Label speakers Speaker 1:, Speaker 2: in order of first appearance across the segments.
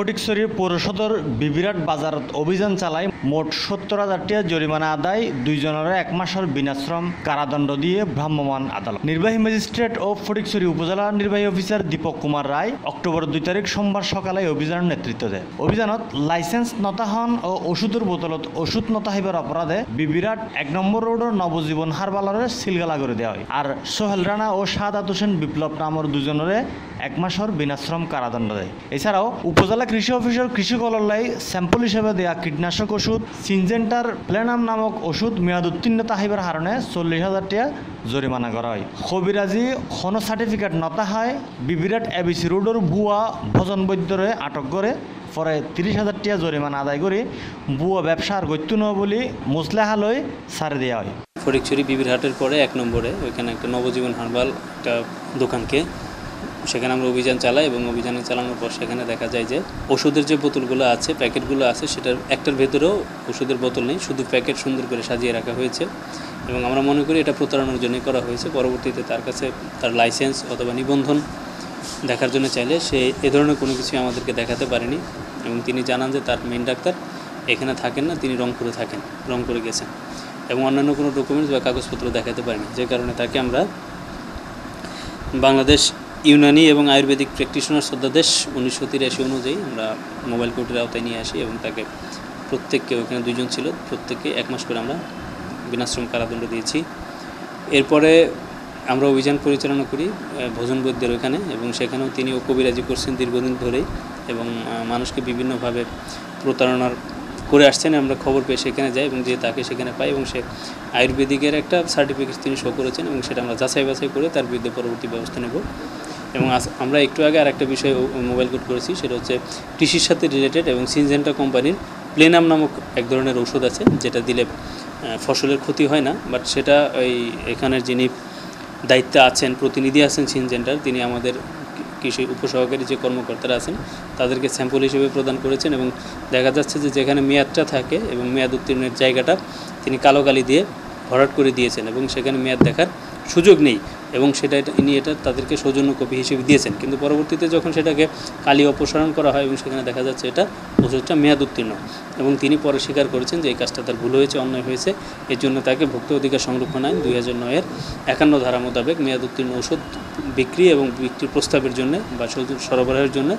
Speaker 1: ফটিকছড়ি পৌরসদর বিবিরাট বাজারত অভিযান চালায় মোট সত্তর হাজার টাকা জরিমানা আদায় দুইজনের এক মাসের বিনাশ্রম কারাদণ্ড দিয়ে ভ্রাম্যমাণ আদালত। নির্বাহী ম্যাজিস্ট্রেট ও ফটিকছড়ি উপজেলা নির্বাহী অফিসার দীপক কুমার রায় অক্টোবর দুই তারিখ সোমবার সকালে অভিযানের নেতৃত্ব দেয় অভিযানত লাইসেন্স নতাহন ও ওষুধের বোতলত ওষুধ নতাহিবার অপরাধে বিবিরাট এক নম্বর রোডের নবজীবন হারবালারে সিলগালা করে দেওয়া হয়। আর সোহেল রানা ও সাদাত হোসেন বিপ্লব নামর দুজনরে এক মাসের বিনাশ্রম কারাদণ্ড দেয়। এছাড়াও উপজেলা কৃষি অফিসের কৃষি কলল্লাই স্যাম্পল হিসেবে দেয়া কীটনাশক ওষুধ, সিনজেন্টার প্লেনাম নামক ওষুধ মেয়াদ উত্তীর্ণ তাহিবার হারণে চল্লিশ হাজার টাকা জরিমানা করা হয়। কবিরাজি খন সার্টিফিকেট নতা হয় বিবিরাট এবিসি রোডের ভুয়া ভজন বৈদ্যরে আটক করে, পরে তিরিশ হাজার টাকা জরিমানা আদায় করে ভুয়া ব্যবসার গত্য নয় বলে মুসলেহালয় ছাড়ে দেওয়া হয়।
Speaker 2: ফটিকছড়ি বিবির হাটের পরে এক নম্বরে ওইখানে একটা নবজীবন হারবাল একটা দোকানকে সেখানে আমরা অভিযান চালাই এবং অভিযানে চালানোর পর সেখানে দেখা যায় যে ওষুধের যে বোতলগুলো আছে, প্যাকেটগুলো আছে, সেটার একটার ভেতরেও ওষুধের বোতল নেই, শুধু প্যাকেট সুন্দর করে সাজিয়ে রাখা হয়েছে এবং আমরা মনে করি এটা প্রতারণার জন্যই করা হয়েছে। পরবর্তীতে তার কাছে তার লাইসেন্স অথবা নিবন্ধন দেখার জন্য চাইলে সে এ ধরনের কোনো কিছুই আমাদেরকে দেখাতে পারেনি এবং তিনি জানান যে তার মেন ডাক্তার এখানে থাকেন না, তিনি রংপুরে থাকেন, রংপুরে গেছেন এবং অন্যান্য কোনো ডকুমেন্টস বা কাগজপত্র দেখাতে পারেনি। যে কারণে তাকে আমরা বাংলাদেশ ইউনানি এবং আয়ুর্বেদিক প্র্যাকটিশনার অধ্যাদেশ উনিশশো তিরাশি অনুযায়ী আমরা মোবাইল কোর্টের আওতায় নিয়ে আসি এবং তাকে প্রত্যেককে, ওখানে দুজন ছিল, প্রত্যেককে এক মাস করে আমরা বিনাশ্রম কারাদণ্ড দিয়েছি। এরপরে আমরা অভিযান পরিচালনা করি ভোজন বৈদ্যের ওখানে এবং সেখানেও তিনিও কবিরাজি করছেন দীর্ঘদিন ধরেই এবং মানুষকে বিভিন্নভাবে প্রতারণার করে আসছেন, আমরা খবর পেয়ে সেখানে যাই এবং যে তাকে সেখানে পাই এবং সে আয়ুর্বেদিকের একটা সার্টিফিকেট তিনি শো করেছেন এবং সেটা আমরা যাচাই বাছাই করে তার বিরুদ্ধে পরবর্তী ব্যবস্থা নেব। এবং আমরা একটু আগে আর একটা বিষয় মোবাইল কোড করেছি, সেটা হচ্ছে কৃষির সাথে রিলেটেড এবং সিনজেন্টা কোম্পানির প্লেনাম নামক এক ধরনের ঔষধ আছে, যেটা দিলে ফসলের ক্ষতি হয় না বাট সেটা ওই এখানের যিনি দায়িত্বে আছেন, প্রতিনিধি আছেন সিনজেন্টার তিনি আমাদের কৃষি উপসহকারী যে কর্মকর্তারা আছেন, তাদেরকে স্যাম্পল হিসেবে প্রদান করেছেন এবং দেখা যাচ্ছে যে যেখানে মেয়াদটা থাকে এবং মেয়াদ উত্তীর্ণের জায়গাটা, তিনি কালো কালি দিয়ে ভরাট করে দিয়েছেন এবং সেখানে মেয়াদ দেখার সুযোগ নেই এবং সেটা ইনি এটা তাদেরকে সৌজন্য কপি হিসেবে দিয়েছেন। কিন্তু পরবর্তীতে যখন সেটাকে কালি অপসারণ করা হয় এবং সেখানে দেখা যাচ্ছে এটা ওষুধটা মেয়াদ উত্তীর্ণ এবং তিনি পরে স্বীকার করেছেন যে এই কাজটা তার ভুল হয়েছে, অন্যায় হয়েছে। এর জন্য তাকে ভোক্তা অধিকার সংরক্ষণ আইন দুই হাজার নয়ের একান্ন ধারা মোতাবেক মেয়াদ উত্তীর্ণ ওষুধ বিক্রি এবং বিক্রির প্রস্তাবের জন্য বা সরু- সরবরাহের জন্য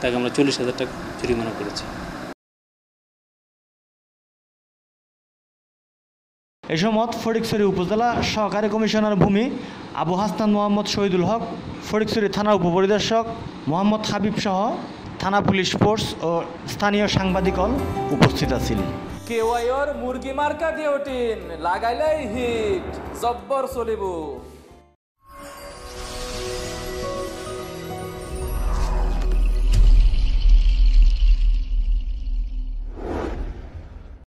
Speaker 2: তাকে আমরা চল্লিশ হাজার টাকা জরিমানা করেছি।
Speaker 1: এ সময় ফটিকছড়ি উপজেলা সহকারী কমিশনার ভূমি আবু হাসনান মোহাম্মদ শহীদুল হক ফটিকছড়ি থানা উপপরিদর্শক মোহাম্মদ হাবিব সহ থানা পুলিশ ফোর্স ও স্থানীয় সাংবাদিকল উপস্থিত আছিলেন
Speaker 3: কেওয়াইর মুরগি মার্কা লাগাইলাই লাগাইলেই হিট, জব্বর চলিব।